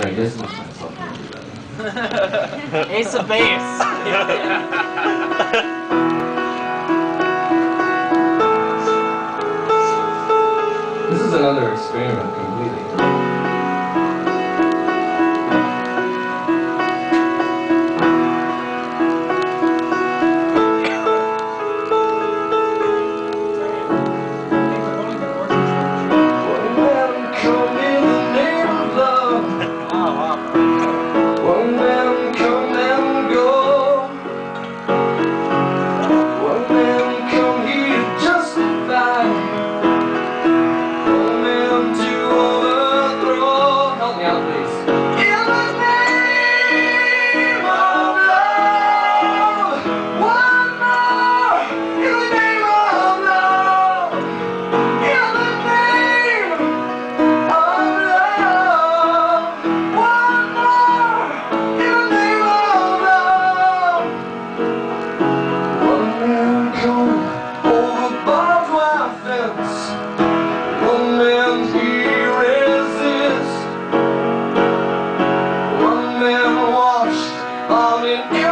I guess myself Ace of base. Yeah.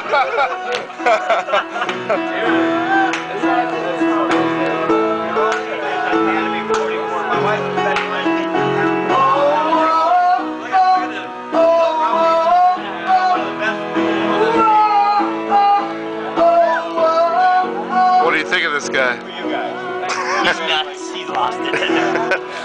What do you think of this guy? He's nuts. He's lost it.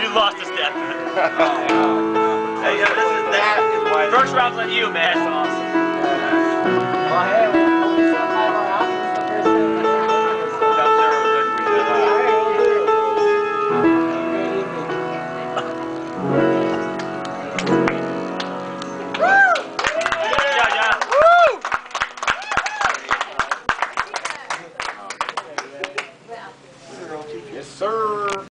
he lost his depth. hey, yo, this is that. First round's on you, man. है